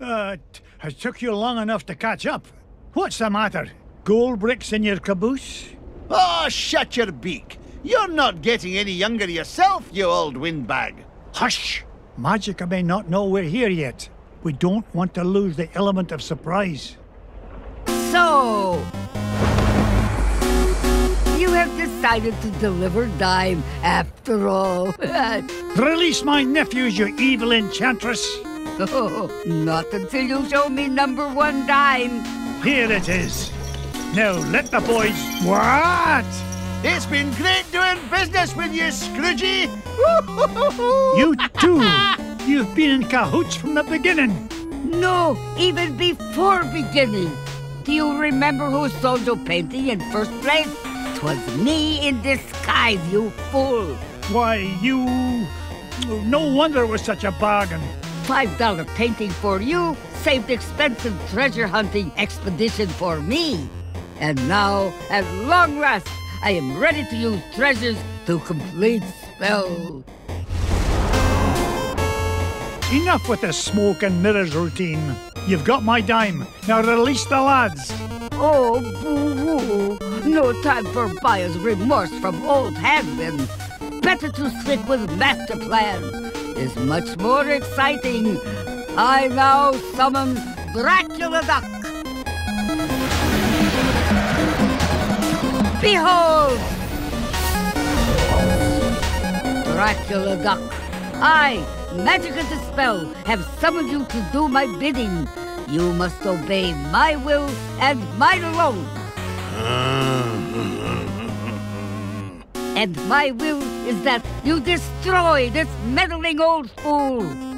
Uh, t- it took you long enough to catch up. What's the matter? Gold bricks in your caboose? Oh, shut your beak. You're not getting any younger yourself, you old windbag. Hush! Magica may not know we're here yet. We don't want to lose the element of surprise. So, you have decided to deliver dime after all. Release my nephews, you evil enchantress! Oh, not until you show me number one dime. Here it is. Now let the boys. What? It's been great doing business with you, Scroogey. You too. You've been in cahoots from the beginning. No, even before beginning. Do you remember who sold your painting in first place? 'Twas me in disguise, you fool. Why, you. No wonder it was such a bargain. Five dollar painting for you saved expensive treasure hunting expedition for me. And now, at long last, I am ready to use treasures to complete spell. Enough with the smoke and mirrors routine. You've got my dime. Now release the lads. Oh, boo-hoo. No time for buyer's remorse from old Hagman. Better to stick with master plan. Is much more exciting. I now summon Dracula Duck. Behold! Dracula Duck. I, magic Magica De Spell, have summoned you to do my bidding. You must obey my will and mine alone. And my will is that you destroy this meddling old fool.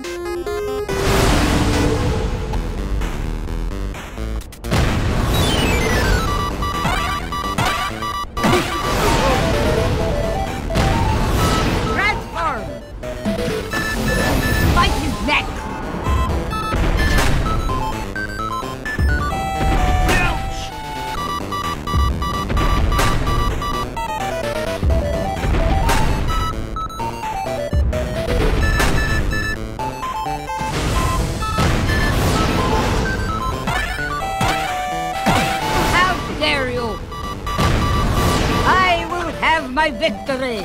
Victory!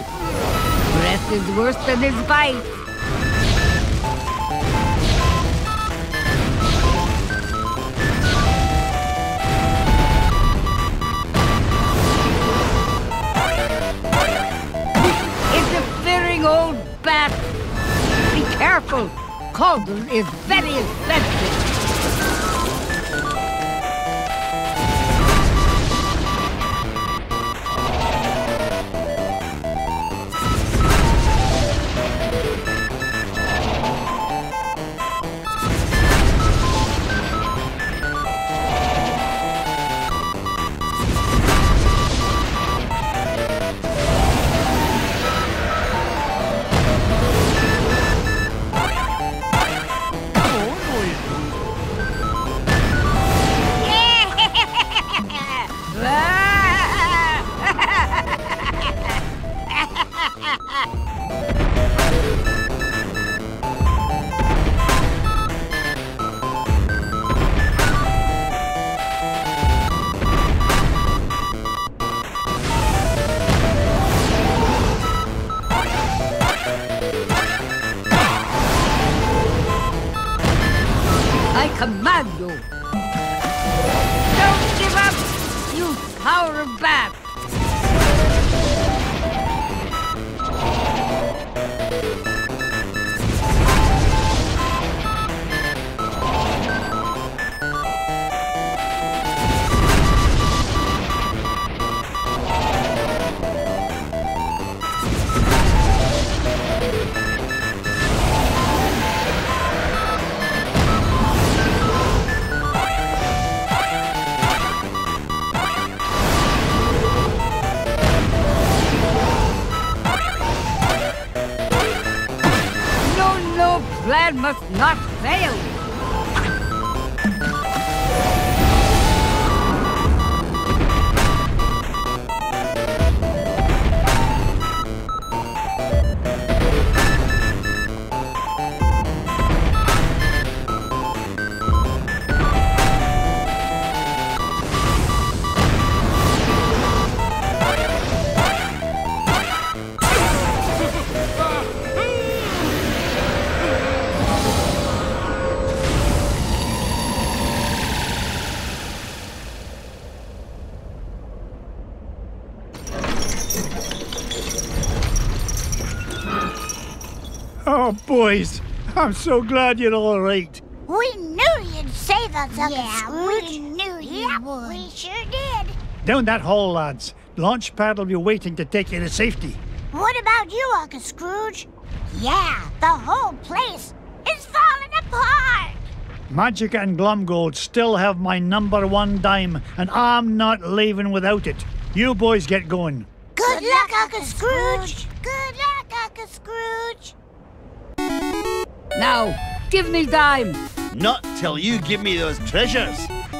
Breath is worse than his bite. It's a Interfering old bat! Be careful! Cauldron is very expensive! Ha ha ha! Must not fail. Oh, boys, I'm so glad you're all right. We knew you'd save us, Uncle Yeah, Scrooge. we knew you yep, would. we sure did. Down that hall, lads. Launchpad will be waiting to take you to safety. What about you, Uncle Scrooge? Yeah, the whole place is falling apart. Magic and Glomgold still have my number one dime, and I'm not leaving without it. You boys get going. Good, luck, Uncle Scrooge. Good luck, Uncle Scrooge. Now, give me dime. Not till you give me those treasures.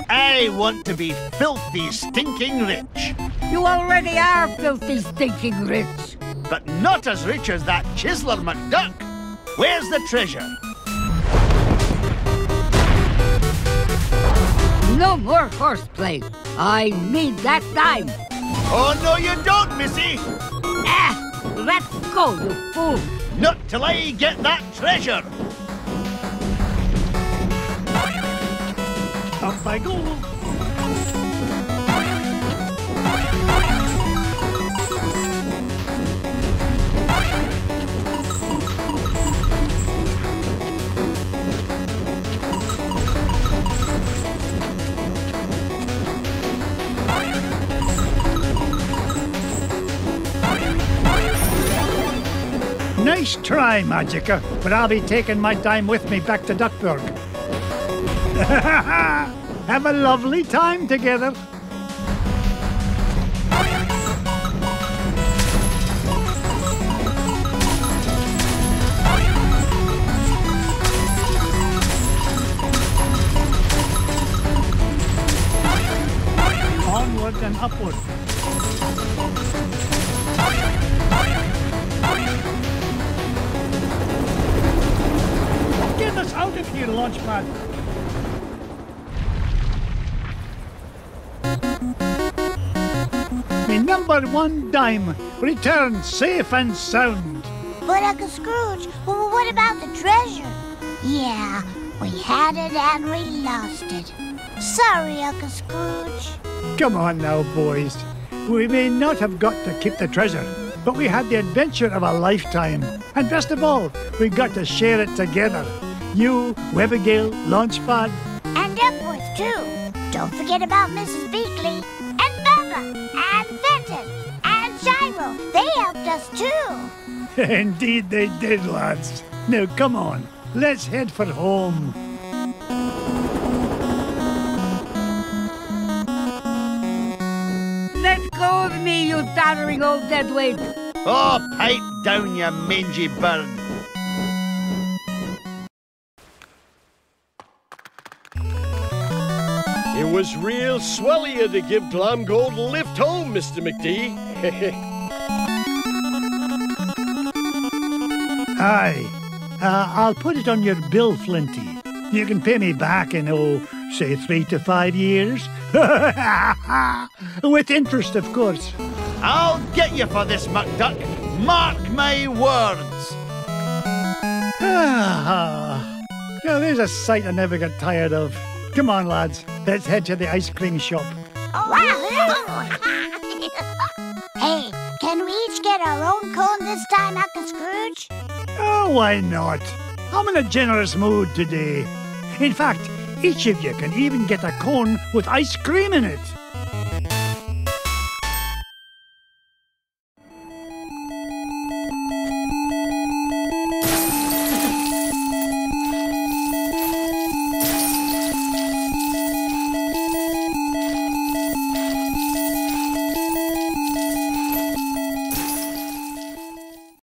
I want to be filthy, stinking rich. You already are filthy, stinking rich. But not as rich as that Chisler McDuck. Where's the treasure? No more horseplay. I need that dime. Oh, no, you don't, Missy. Ah, let go, you fool. Not till I get that treasure. Up I go. Nice try, Magica, but I'll be taking my dime with me back to Duckburg. Have a lovely time together. Onward and upward. Get us out of here, Launchpad. Number one dime returned safe and sound. But Uncle Scrooge, well, what about the treasure? Yeah, we had it and we lost it. Sorry, Uncle Scrooge. Come on now, boys. We may not have got to keep the treasure, but we had the adventure of a lifetime. And best of all, we got to share it together. You, Webbigail, Launchpad, And Duckworth, too. Don't forget about Mrs. Beakley, and They helped us, too. Indeed they did, lads. Now come on, let's head for home. Let go of me, you doddering old deadweight. Oh, pipe down, you mangy bird. It was real swell of you to give Glomgold a lift home, Mr. McD. Aye. Uh, I'll put it on your bill, Flinty. You can pay me back in, oh, say three to five years. With interest, of course. I'll get you for this, McDuck. Mark my words. Ah, yeah, there's a sight I never get tired of. Come on, lads. Let's head to the ice cream shop. hey, can we each get our own cone this time, Uncle Scrooge? Oh, why not? I'm in a generous mood today. In fact, each of you can even get a cone with ice cream in it.